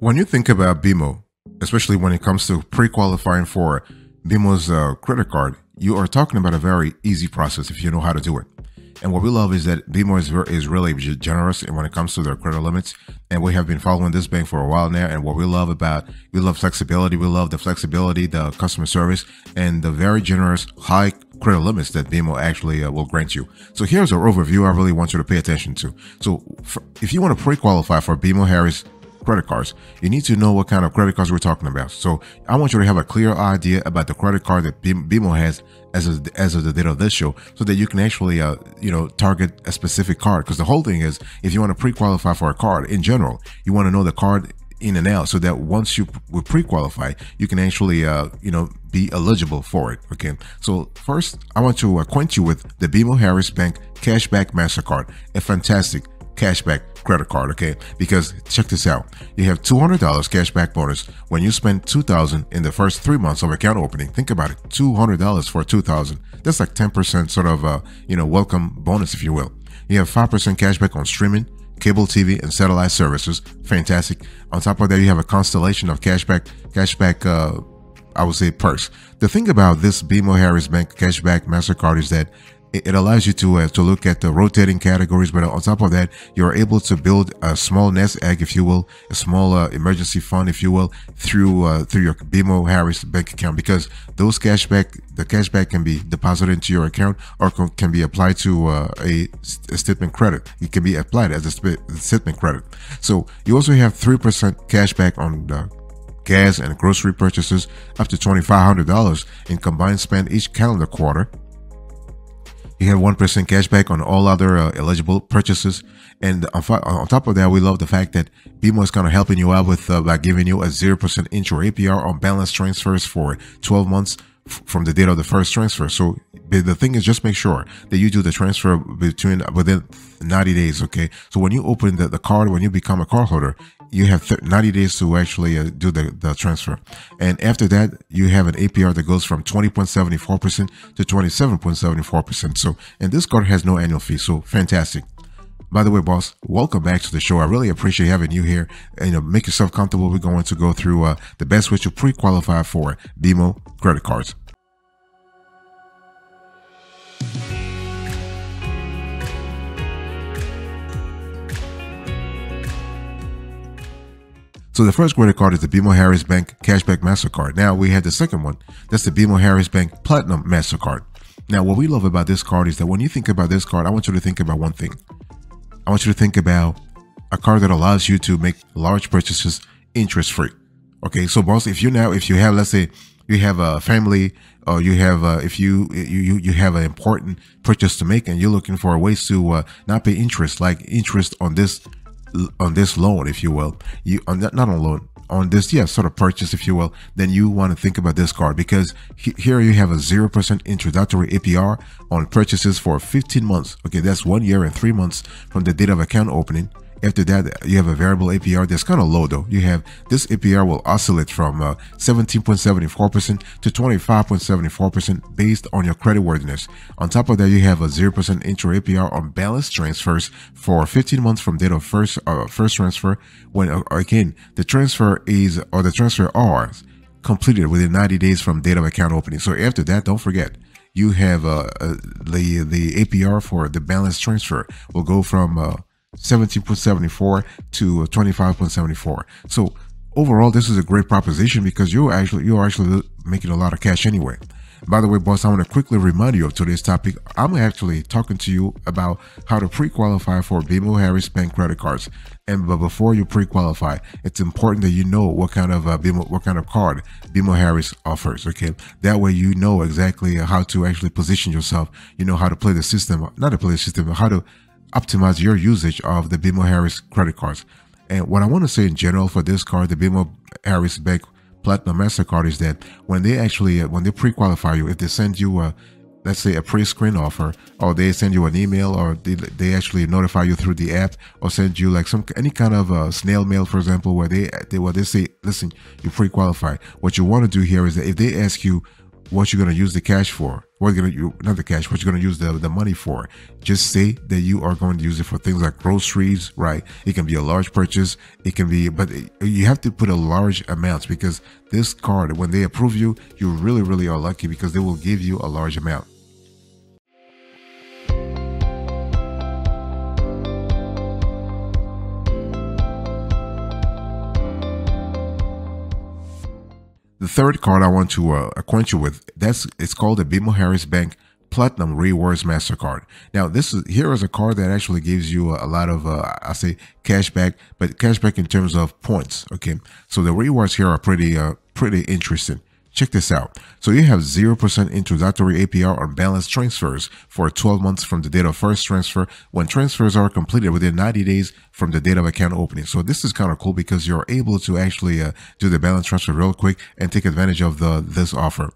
When you think about BMO, especially when it comes to pre-qualifying for BMO's uh, credit card, you are talking about a very easy process if you know how to do it. And what we love is that BMO is, ver- is really generous when it comes to their credit limits. And we have been following this bank for a while now. And what we love about, we love flexibility. We love the flexibility, the customer service, and the very generous high credit limits that BMO actually uh, will grant you. So here's our overview I really want you to pay attention to. So for, if you want to pre-qualify for BMO Harris credit cards, you need to know what kind of credit cards we're talking about. So I want you to have a clear idea about the credit card that BMO has as of, as of the date of this show so that you can actually, uh, you know, target a specific card. Because the whole thing is if you want to pre-qualify for a card in general, you want to know the card in and out so that once you would pre-qualify, you can actually, uh, you know, be eligible for it. Okay. So first, I want to acquaint you with the BMO Harris Bank Cashback MasterCard, a fantastic cashback credit card, okay? Because check this out. You have $200 cashback bonus when you spend 2000 in the first 3 months of account opening. Think about it. $200 for 2000. That's like 10% sort of uh, you know, welcome bonus if you will. You have 5% cashback on streaming, cable TV and satellite services. Fantastic. On top of that, you have a constellation of cashback cashback uh I would say perks. The thing about this BMO Harris Bank cashback MasterCard is that it allows you to uh, to look at the rotating categories but on top of that you're able to build a small nest egg if you will a small uh, emergency fund if you will through uh, through your BMO Harris bank account because those cashback the cashback can be deposited into your account or can be applied to uh, a, a, statement credit. It can be applied as a statement credit. So you also have 3% cashback on the gas and grocery purchases up to $2500 in combined spend each calendar quarter you have 1% cashback on all other uh, eligible purchases. And on, on, top of that, we love the fact that BMO is kind of helping you out with uh, by giving you a 0% intro APR on balance transfers for 12 months from the date of the first transfer. So the thing is just make sure that you do the transfer between within 90 days. Okay. So when you open the, the card, when you become a cardholder, you have 90 days to actually uh, do the, the transfer. And after that, you have an APR that goes from 20.74% to 27.74%. So, and this card has no annual fee. So fantastic. By the way, boss, welcome back to the show. I really appreciate having you here. And, you know, make yourself comfortable. We're going to go through uh, the best way to pre-qualify for BMO credit cards. So the first credit card is the BMO Harris Bank Cashback MasterCard. Now we have the second one. That's the BMO Harris Bank Platinum MasterCard. Now what we love about this card is that when you think about this card, I want you to think about one thing. I want you to think about a card that allows you to make large purchases interest free. Okay, so boss, if you now, if you have, let's say, you have a family, or you have, uh, if you you you have an important purchase to make, and you're looking for ways to uh, not pay interest, like interest on this on this loan, if you will, you on that, not on loan on this, yeah, sort of purchase, if you will, then you want to think about this card because he, here you have a 0% introductory APR on purchases for 15 months. Okay, that's one year and three months from the date of account opening. After that, you have a variable APR that's kind of low though. You have this APR will oscillate from uh, 17.74% to 25.74% based on your creditworthiness. On top of that, you have a 0% intro APR on balance transfers for 15 months from date of first uh, first transfer. When uh, again, the transfer is or the transfer are completed within 90 days from date of account opening. So after that, don't forget you have uh, uh, the the APR for the balance transfer will go from uh, 17.74 to 25.74. So overall, this is a great proposition because you're actually you're actually making a lot of cash anyway. By the way, boss, I want to quickly remind you of today's topic. I'm actually talking to you about how to pre-qualify for BMO Harris Bank credit cards. And but before you pre-qualify, it's important that you know what kind of uh, BMO, what kind of card BMO Harris offers. Okay, that way you know exactly how to actually position yourself. You know how to play the system, not to play the system, but how to optimize your usage of the BMO Harris credit cards. And what I want to say in general for this card, the BMO Harris Bank Platinum MasterCard is that when they actually, uh, when they pre-qualify you, if they send you a, let's say a pre-screen offer, or they send you an email, or they, they actually notify you through the app, or send you like some, any kind of uh, snail mail, for example, where they, they, where they say, listen, you pre-qualify. What you want to do here is that if they ask you, what you're going to use the cash for. What you're going to not the cash, what you're going to use the, the money for. Just say that you are going to use it for things like groceries, right? It can be a large purchase. It can be, but you have to put a large amount because this card, when they approve you, you really, really are lucky because they will give you a large amount. The third card I want to uh, acquaint you with, that's it's called the BMO Harris Bank Platinum Rewards Mastercard. Now, this is here is a card that actually gives you a, a lot of, uh, I say, cashback, but cashback in terms of points. Okay, so the rewards here are pretty, uh, pretty interesting. Check this out. So you have 0% introductory APR on balance transfers for 12 months from the date of first transfer when transfers are completed within 90 days from the date of account opening. So this is kind of cool because you're able to actually uh, do the balance transfer real quick and take advantage of the this offer.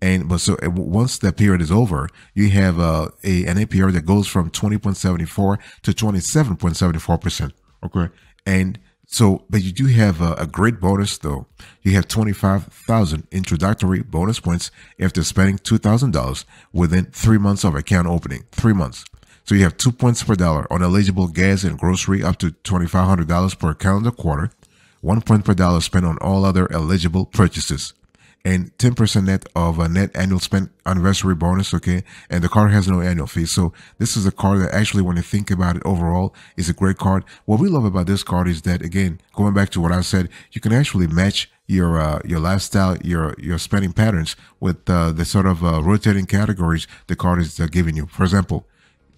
And but so once that period is over, you have uh, a an APR that goes from 20.74 to 27.74%. Okay. And so, but you do have a, a, great bonus though. You have 25,000 introductory bonus points after spending $2,000 within three months of account opening. Three months. So you have two points per dollar on eligible gas and grocery up to $2,500 per calendar quarter. One point per dollar spent on all other eligible purchases and 10% net of a net annual spend anniversary bonus. Okay. And the card has no annual fee. So this is a card that actually, when you think about it overall, is a great card. What we love about this card is that, again, going back to what I said, you can actually match your uh, your lifestyle, your your spending patterns with uh, the sort of uh, rotating categories the card is uh, giving you. For example,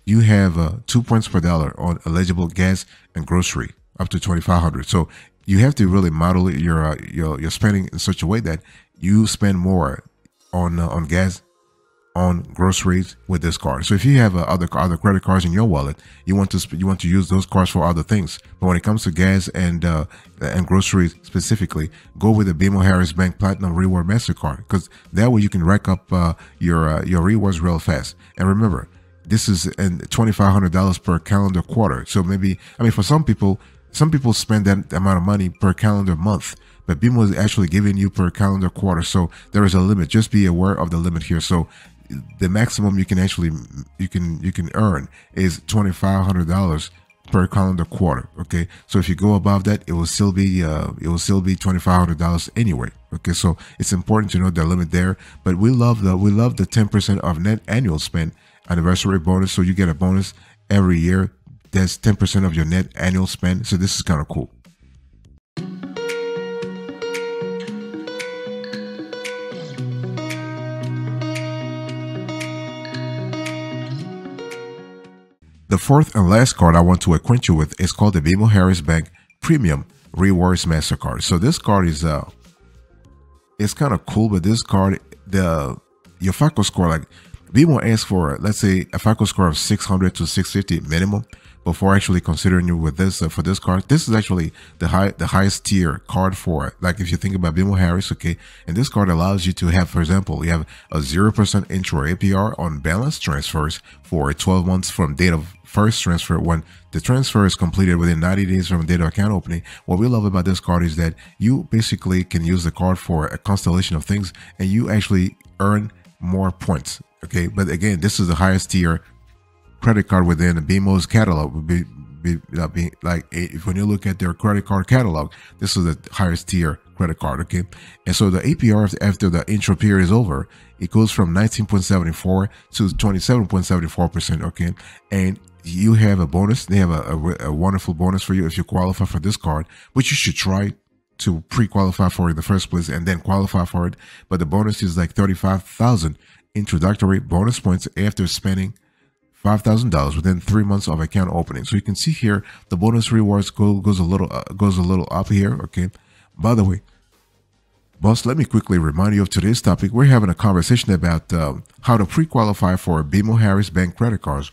you have uh, two points per dollar on eligible gas and grocery up to twenty five hundred. So you have to really model your uh, your your spending in such a way that you spend more on uh, on gas on groceries with this card. So if you have uh, other other credit cards in your wallet, you want to you want to use those cards for other things. But when it comes to gas and uh, and groceries specifically, go with the BMO Harris Bank Platinum Reward Mastercard because that way you can rack up uh, your uh, your rewards real fast. And remember, this is twenty five hundred dollars per calendar quarter. So maybe I mean for some people, some people spend that amount of money per calendar month but BMO is actually giving you per calendar quarter. So there is a limit. Just be aware of the limit here. So the maximum you can actually you can you can earn is twenty five hundred dollars per calendar quarter. Okay, so if you go above that, it will still be uh, it will still be twenty five hundred dollars anyway. Okay, so it's important to know the limit there. But we love the we love the ten percent of net annual spend anniversary bonus. So you get a bonus every year. That's ten percent of your net annual spend. So this is kind of cool. The fourth and last card I want to acquaint you with is called the BMO Harris Bank Premium Rewards Mastercard. So this card is uh it's kind of cool, but this card the your FICO score like BMO asks for let's say a FICO score of 600 to 650 minimum before actually considering you with this uh, for this card. This is actually the high the highest tier card for it. Like if you think about BMO Harris, okay, and this card allows you to have, for example, you have a zero percent intro APR on balance transfers for 12 months from date of first transfer when the transfer is completed within 90 days from date of account opening. What we love about this card is that you basically can use the card for a constellation of things and you actually earn more points. Okay, but again, this is the highest tier credit card within the BMO's catalog. Would be, be, uh, be like if when you look at their credit card catalog, this is the highest tier credit card. Okay, and so the APR after the intro period is over, it goes from 19.74 to 27.74 percent. Okay, and you have a bonus. They have a, a, a, wonderful bonus for you if you qualify for this card, which you should try to pre-qualify for in the first place and then qualify for it. But the bonus is like 35,000 introductory bonus points after spending $5,000 within three months of account opening. So you can see here, the bonus rewards go, goes a little, uh, goes a little up here. Okay. By the way, boss, let me quickly remind you of today's topic. We're having a conversation about uh, how to pre-qualify for BMO Harris Bank credit cards.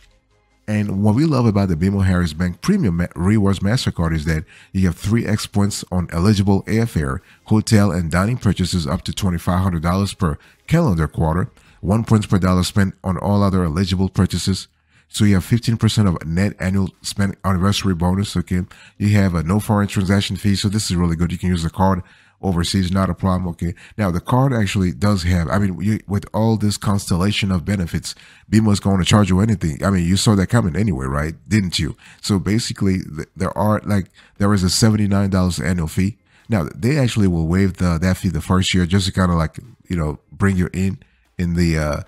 And what we love about the BMO Harris Bank Premium Rewards MasterCard is that you have 3x points on eligible airfare, hotel, and dining purchases up to $2,500 per calendar quarter, 1 points per dollar spent on all other eligible purchases. So you have 15% of net annual spend anniversary bonus. Okay. You have a no foreign transaction fee. So this is really good. You can use the card overseas, not a problem. Okay. Now the card actually does have, I mean, you, with all this constellation of benefits, BMO is going to charge you anything. I mean, you saw that coming anyway, right? Didn't you? So basically there are like, there is a $79 annual fee. Now they actually will waive the, that fee the first year just to kind of like, you know, bring you in, in the, uh,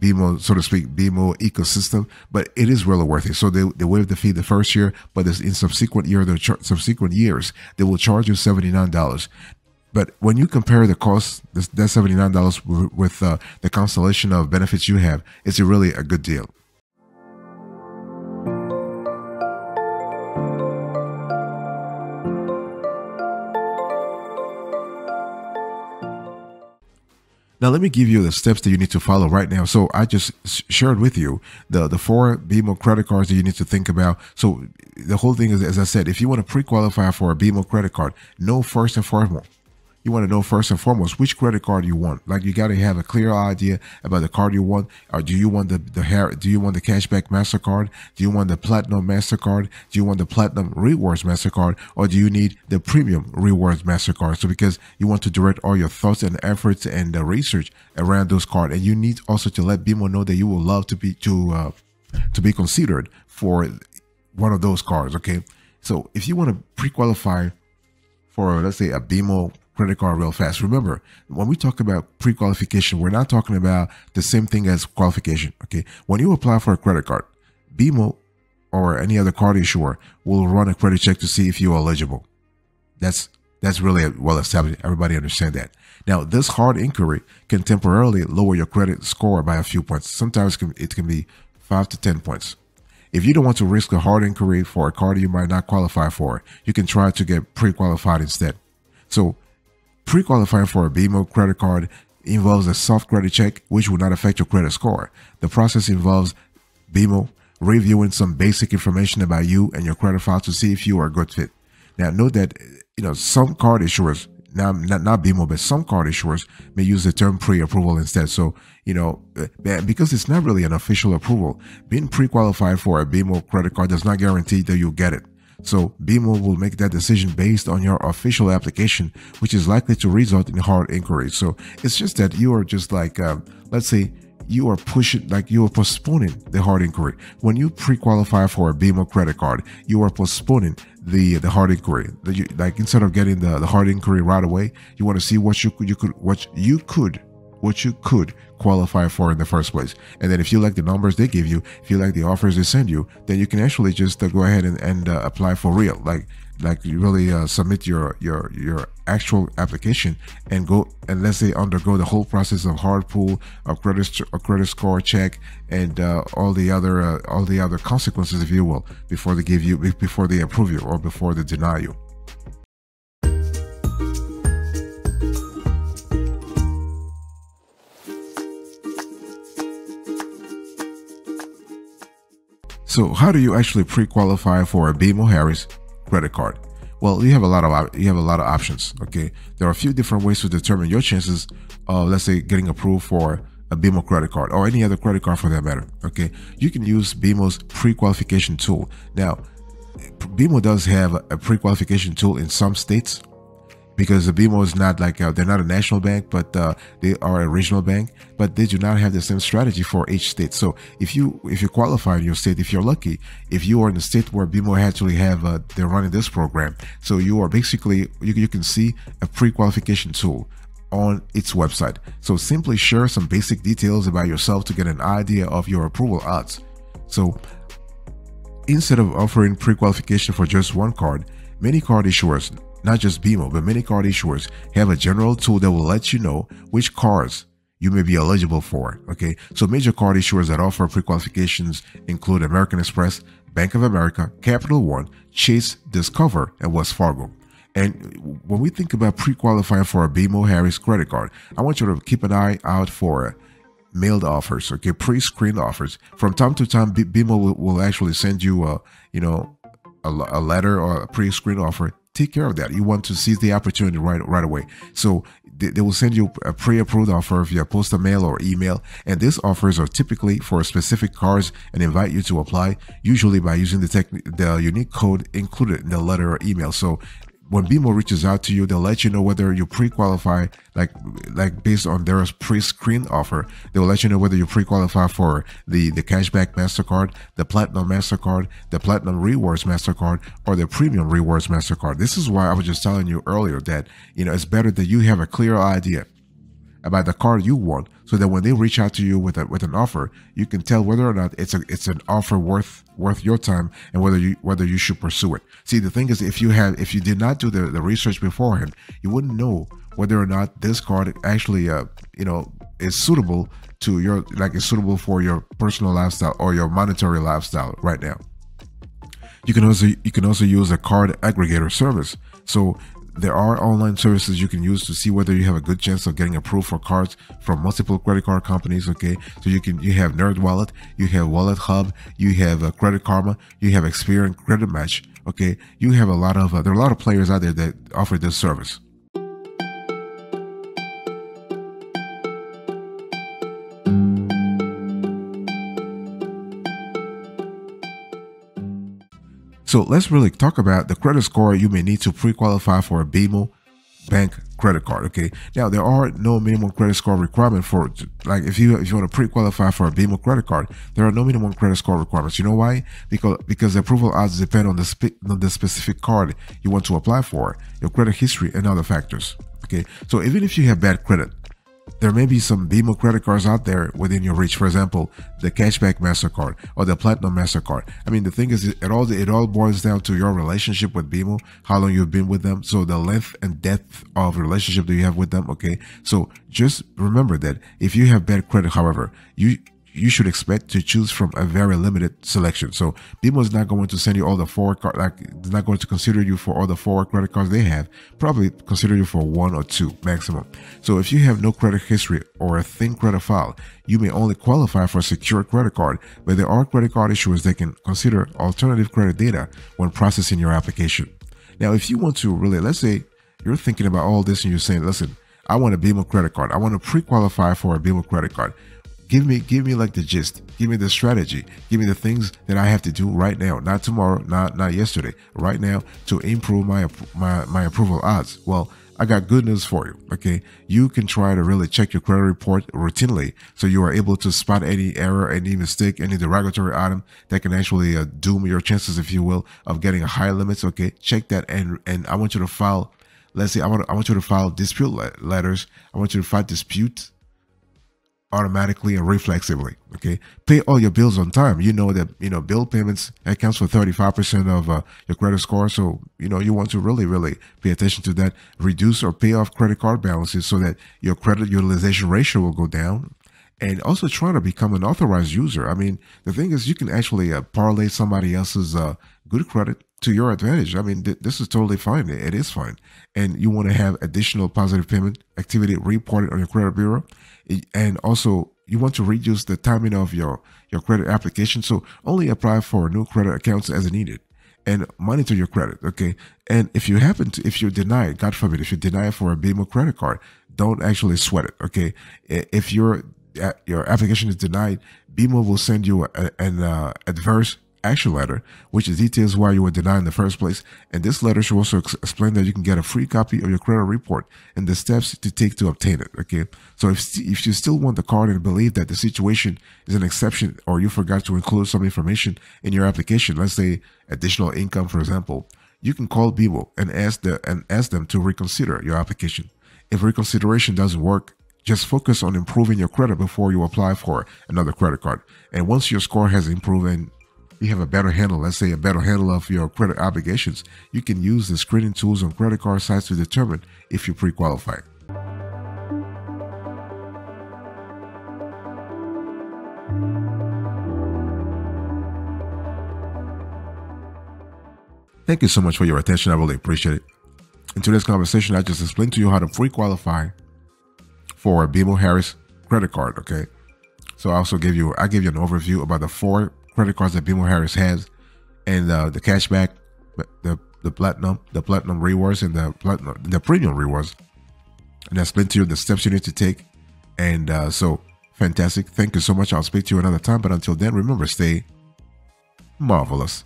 BMO, so to speak, BMO ecosystem, but it is really worth it. So they, they waive the fee the first year, but in subsequent year, the subsequent years, they will charge you $79. But when you compare the cost, that $79 with uh, the constellation of benefits you have, it's a really a good deal. Now, let me give you the steps that you need to follow right now. So I just shared with you the, the four BMO credit cards that you need to think about. So the whole thing is, as I said, if you want to pre-qualify for a BMO credit card, know first and foremost you want to know first and foremost which credit card you want. Like you got to have a clear idea about the card you want. Or do you want the the? Do you want the cashback Mastercard? Do you want the platinum Mastercard? Do you want the platinum rewards Mastercard? Or do you need the premium rewards Mastercard? So because you want to direct all your thoughts and efforts and the research around those cards, and you need also to let BMO know that you will love to be to uh, to be considered for one of those cards. Okay, so if you want to pre-qualify for let's say a BMO credit card real fast. Remember, when we talk about pre-qualification, we're not talking about the same thing as qualification. Okay. When you apply for a credit card, BMO or any other card issuer will run a credit check to see if you're eligible. That's that's really well established. Everybody understand that. Now, this hard inquiry can temporarily lower your credit score by a few points. Sometimes it can, be five to 10 points. If you don't want to risk a hard inquiry for a card you might not qualify for, you can try to get pre-qualified instead. So Pre-qualifying for a BMO credit card involves a soft credit check, which will not affect your credit score. The process involves BMO reviewing some basic information about you and your credit file to see if you are a good fit. Now, note that you know some card issuers, now not, not BMO, but some card issuers may use the term pre-approval instead. So, you know, eh, because it's not really an official approval, being pre-qualified for a BMO credit card does not guarantee that you'll get it. So BMO will make that decision based on your official application, which is likely to result in hard inquiries. So it's just that you are just like, um, let's say, you are pushing, like you are postponing the hard inquiry. When you pre-qualify for a BMO credit card, you are postponing the the hard inquiry. The, you, like instead of getting the, the hard inquiry right away, you want to see what you could you could what you could what you could qualify for in the first place. And then if you like the numbers they give you, if you like the offers they send you, then you can actually just uh, go ahead and, and uh, apply for real. Like, like you really uh, submit your, your, your actual application and go, and let's say undergo the whole process of hard pull, a credit, a credit score check and uh, all the other, uh, all the other consequences, if you will, before they give you, before they approve you or before they deny you. So, how do you actually pre-qualify for a BMO Harris credit card? Well, you have a lot of you have a lot of options. Okay, there are a few different ways to determine your chances of, let's say, getting approved for a BMO credit card or any other credit card for that matter. Okay, you can use BMO's pre-qualification tool. Now, BMO does have a pre-qualification tool in some states because the BMO is not like uh, they're not a national bank, but uh, they are a regional bank, but they do not have the same strategy for each state. So if you if you qualify in your state, if you're lucky, if you are in the state where BMO actually have uh, they're running this program, so you are basically you, you can see a pre-qualification tool on its website. So simply share some basic details about yourself to get an idea of your approval odds. So instead of offering pre-qualification for just one card, many card issuers not just BMO, but many card issuers have a general tool that will let you know which cards you may be eligible for. Okay. So major card issuers that offer pre-qualifications include American Express, Bank of America, Capital One, Chase, Discover, and Wells Fargo. And when we think about pre-qualifying for a BMO Harris credit card, I want you to keep an eye out for mailed offers, okay, pre-screened offers. From time to time, BMO will, actually send you a, you know, a, a letter or a pre-screened offer take care of that. You want to seize the opportunity right right away. So they, they will send you a pre-approved offer via postal mail or email, and these offers are typically for specific cars and invite you to apply, usually by using the tech, the unique code included in the letter or email. So when BMO reaches out to you, they'll let you know whether you pre-qualify, like like based on their pre-screen offer. They'll let you know whether you pre-qualify for the the cashback Mastercard, the Platinum Mastercard, the Platinum Rewards Mastercard, or the Premium Rewards Mastercard. This is why I was just telling you earlier that you know it's better that you have a clear idea about the card you want so that when they reach out to you with a, with an offer you can tell whether or not it's a it's an offer worth worth your time and whether you whether you should pursue it. See the thing is if you have if you did not do the, the research beforehand you wouldn't know whether or not this card actually uh you know is suitable to your like is suitable for your personal lifestyle or your monetary lifestyle right now. You can also you can also use a card aggregator service. So there are online services you can use to see whether you have a good chance of getting approved for cards from multiple credit card companies. Okay, so you can you have Nerd Wallet, you have Wallet Hub, you have uh, Credit Karma, you have Experian Credit Match. Okay, you have a lot of uh, there are a lot of players out there that offer this service. So let's really talk about the credit score you may need to pre-qualify for a BMO bank credit card. Okay. Now there are no minimum credit score requirement for like if you if you want to pre-qualify for a BMO credit card, there are no minimum credit score requirements. You know why? Because because the approval odds depend on the on the specific card you want to apply for, your credit history, and other factors. Okay. So even if you have bad credit, there may be some BMO credit cards out there within your reach. For example, the cashback Mastercard or the Platinum Mastercard. I mean, the thing is, it all it all boils down to your relationship with BMO, how long you've been with them, so the length and depth of relationship that you have with them. Okay, so just remember that if you have bad credit, however, you you should expect to choose from a very limited selection. So BMO is not going to send you all the four card, like they're not going to consider you for all the four credit cards they have. Probably consider you for one or two maximum. So if you have no credit history or a thin credit file, you may only qualify for a secure credit card, but there are credit card issuers that can consider alternative credit data when processing your application. Now, if you want to really, let's say you're thinking about all this and you're saying, listen, I want a BMO credit card. I want to pre-qualify for a BMO credit card give me give me like the gist. Give me the strategy. Give me the things that i have to do right now. Not tomorrow not not yesterday. Right now to improve my my, my approval odds. Well i got good news for you okay? You can try to really check your credit report routinely so you are able to spot any error any mistake any derogatory item that can actually uh, doom your chances if you will of getting a higher limits okay? Check that and and i want you to file let's say i want i want you to file dispute letters. I want you to file dispute automatically and reflexively. Okay, pay all your bills on time. You know that you know bill payments accounts for thirty five percent of uh, your credit score. So you know you want to really really pay attention to that. Reduce or pay off credit card balances so that your credit utilization ratio will go down. And also try to become an authorized user. I mean, the thing is, you can actually uh, parlay somebody else's uh, good credit to your advantage. I mean, th- this is totally fine. It is fine. And you want to have additional positive payment activity reported on your credit bureau and also you want to reduce the timing of your your credit application. So only apply for new credit accounts as needed and monitor your credit okay? And if you happen to if you deny god forbid if you deny for a BMO credit card don't actually sweat it okay? If your your application is denied BMO will send you a, an uh, adverse action letter, which details why you were denied in the first place. And this letter should also ex- explain that you can get a free copy of your credit report and the steps to take to obtain it. Okay. So if, if you still want the card and believe that the situation is an exception or you forgot to include some information in your application, let's say additional income, for example, you can call BMO and ask the, and ask them to reconsider your application. If reconsideration doesn't work, just focus on improving your credit before you apply for another credit card. And once your score has improved and you have a better handle, let's say a better handle of your credit obligations, you can use the screening tools on credit card sites to determine if you pre-qualify. Thank you so much for your attention. I really appreciate it. In today's conversation, I just explained to you how to pre-qualify for a BMO Harris credit card. Okay, so I also gave you I gave you an overview about the four credit cards that BMO Harris has, and uh, the cashback, the the platinum, the platinum rewards, and the platinum, the premium rewards. And I explained to you the steps you need to take. And uh, so, fantastic. Thank you so much. I'll speak to you another time. But until then, remember, stay marvelous.